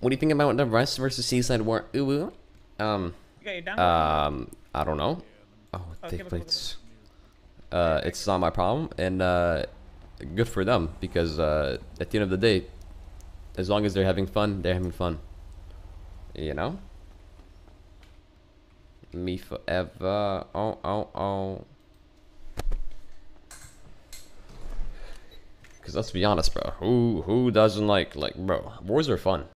What do you think about the Rust versus Seaside War? Ooh, ooh. Um, um, I don't know. Oh, Okay, look, plates. Uh, it's not my problem, and uh, good for them because uh, at the end of the day, as long as they're having fun, they're having fun. You know. Me forever. Oh, oh, oh. Cause let's be honest, bro. Who who doesn't like like bro? Wars are fun.